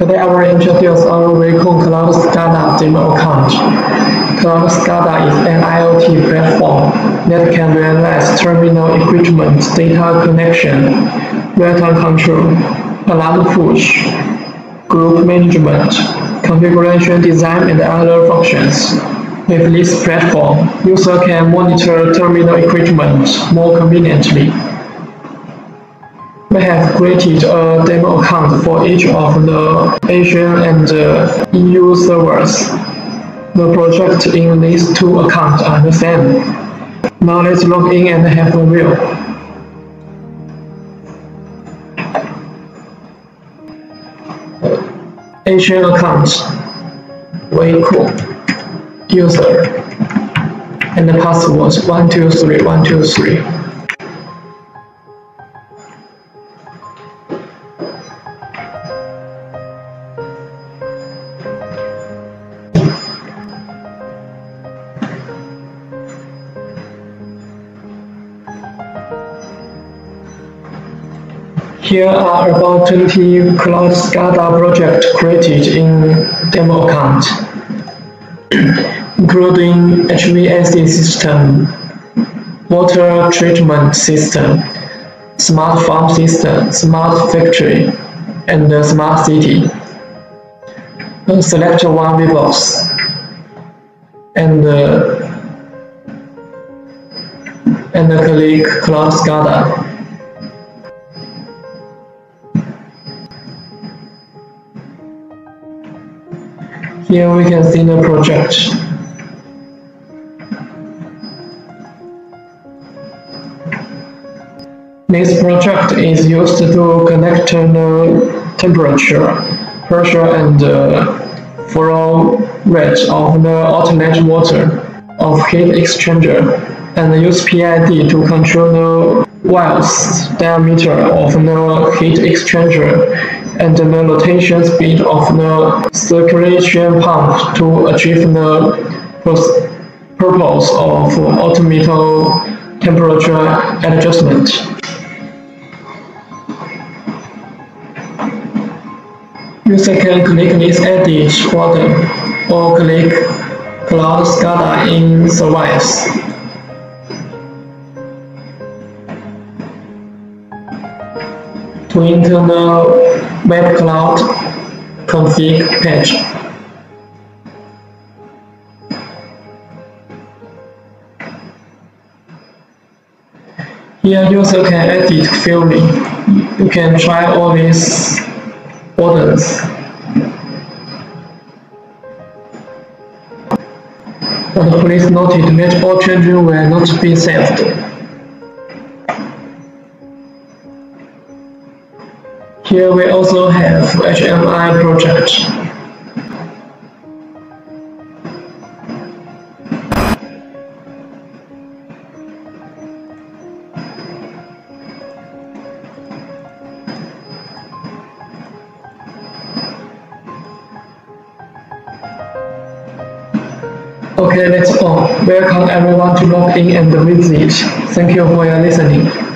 Today I will introduce our WECON Cloud SCADA demo account. Cloud SCADA is an IoT platform that can realize terminal equipment data connection, real-time control, alarm push, group management, configuration design and other functions. With this platform, user can monitor terminal equipment more conveniently. We have created a demo account for each of the Asian and EU servers. The project in these two accounts are the same. Now let's log in and have a view. Asian account, very cool, user, and the password 123123. Here are about 20 Cloud SCADA projects created in demo account, including HVAC system, water treatment system, smart farm system, smart factory, and smart city. Select one Vivos and uh, and click Cloud SCADA. Here we can see the project. This project is used to connect the temperature, pressure and uh, flow rate of the outlet water of heat exchanger and use PID to control the valves diameter of the heat exchanger and the rotation speed of the circulation pump to achieve the purpose of automated temperature adjustment. User can click this edit button or click Cloud SCADA in Service. To enter the Web Cloud config page. Here user can edit freely. You can try all these buttons. But please note that all changes will not be saved. Here we also have HMI project. Okay, that's all. Welcome everyone to log in and visit. Thank you for your listening.